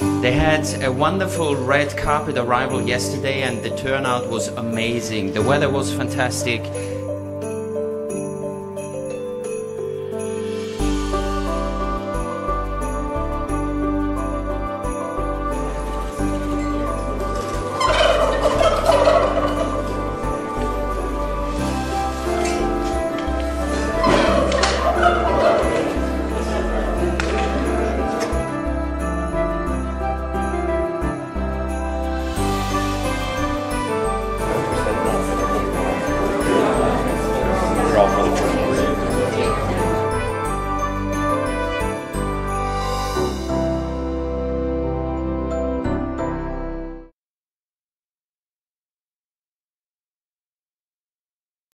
They had a wonderful red carpet arrival yesterday and the turnout was amazing. The weather was fantastic